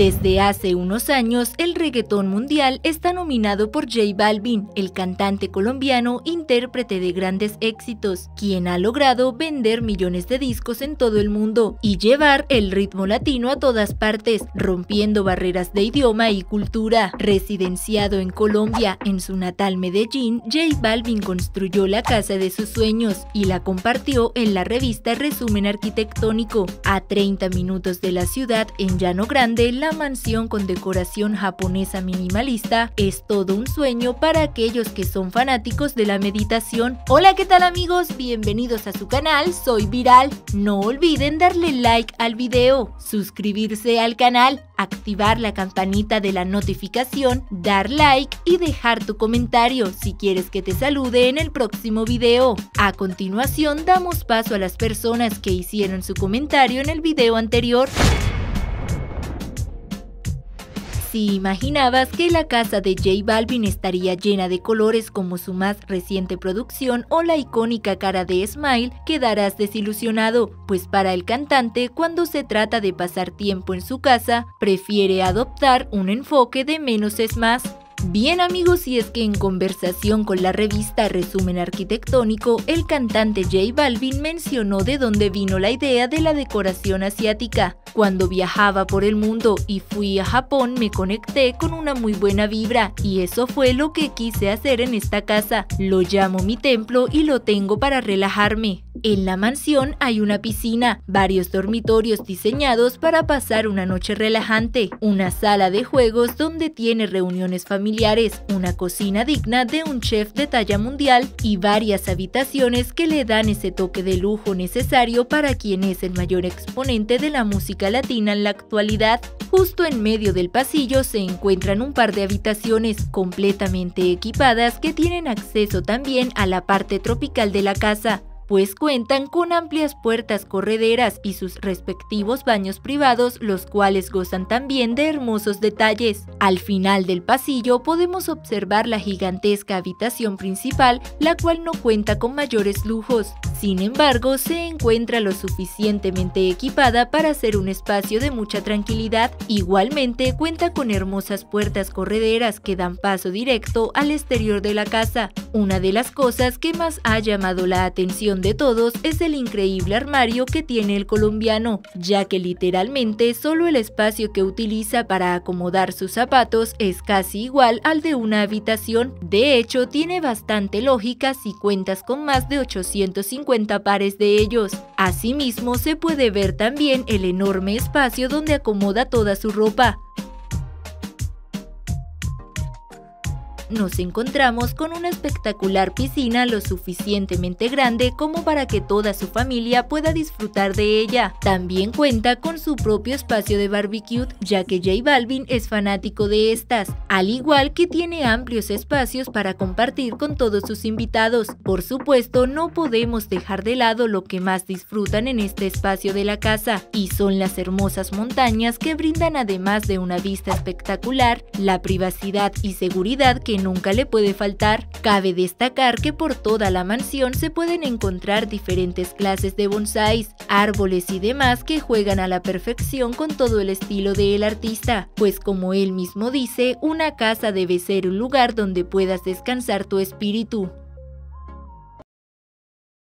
Desde hace unos años, el reggaetón mundial está nominado por J Balvin, el cantante colombiano intérprete de grandes éxitos, quien ha logrado vender millones de discos en todo el mundo y llevar el ritmo latino a todas partes, rompiendo barreras de idioma y cultura. Residenciado en Colombia, en su natal Medellín, J Balvin construyó la casa de sus sueños y la compartió en la revista Resumen Arquitectónico. A 30 minutos de la ciudad, en Llano Grande, la mansión con decoración japonesa minimalista es todo un sueño para aquellos que son fanáticos de la meditación. Hola, ¿qué tal amigos? Bienvenidos a su canal, soy Viral. No olviden darle like al video, suscribirse al canal, activar la campanita de la notificación, dar like y dejar tu comentario si quieres que te salude en el próximo video. A continuación damos paso a las personas que hicieron su comentario en el video anterior. Si imaginabas que la casa de J Balvin estaría llena de colores como su más reciente producción o la icónica cara de Smile, quedarás desilusionado, pues para el cantante, cuando se trata de pasar tiempo en su casa, prefiere adoptar un enfoque de menos es más. Bien amigos, y es que en conversación con la revista Resumen Arquitectónico, el cantante J Balvin mencionó de dónde vino la idea de la decoración asiática. Cuando viajaba por el mundo y fui a Japón me conecté con una muy buena vibra y eso fue lo que quise hacer en esta casa. Lo llamo mi templo y lo tengo para relajarme. En la mansión hay una piscina, varios dormitorios diseñados para pasar una noche relajante, una sala de juegos donde tiene reuniones familiares, una cocina digna de un chef de talla mundial y varias habitaciones que le dan ese toque de lujo necesario para quien es el mayor exponente de la música latina en la actualidad. Justo en medio del pasillo se encuentran un par de habitaciones completamente equipadas que tienen acceso también a la parte tropical de la casa, pues cuentan con amplias puertas correderas y sus respectivos baños privados, los cuales gozan también de hermosos detalles. Al final del pasillo podemos observar la gigantesca habitación principal, la cual no cuenta con mayores lujos. Sin embargo, se encuentra lo suficientemente equipada para ser un espacio de mucha tranquilidad. Igualmente cuenta con hermosas puertas correderas que dan paso directo al exterior de la casa. Una de las cosas que más ha llamado la atención de todos es el increíble armario que tiene el colombiano, ya que literalmente solo el espacio que utiliza para acomodar sus zapatos es casi igual al de una habitación. De hecho, tiene bastante lógica si cuentas con más de 850 pares de ellos. Asimismo, se puede ver también el enorme espacio donde acomoda toda su ropa. Nos encontramos con una espectacular piscina lo suficientemente grande como para que toda su familia pueda disfrutar de ella. También cuenta con su propio espacio de barbecue, ya que J Balvin es fanático de estas, al igual que tiene amplios espacios para compartir con todos sus invitados. Por supuesto, no podemos dejar de lado lo que más disfrutan en este espacio de la casa, y son las hermosas montañas que brindan además de una vista espectacular, la privacidad y seguridad que nunca le puede faltar. Cabe destacar que por toda la mansión se pueden encontrar diferentes clases de bonsáis, árboles y demás que juegan a la perfección con todo el estilo del artista, pues como él mismo dice, una casa debe ser un lugar donde puedas descansar tu espíritu.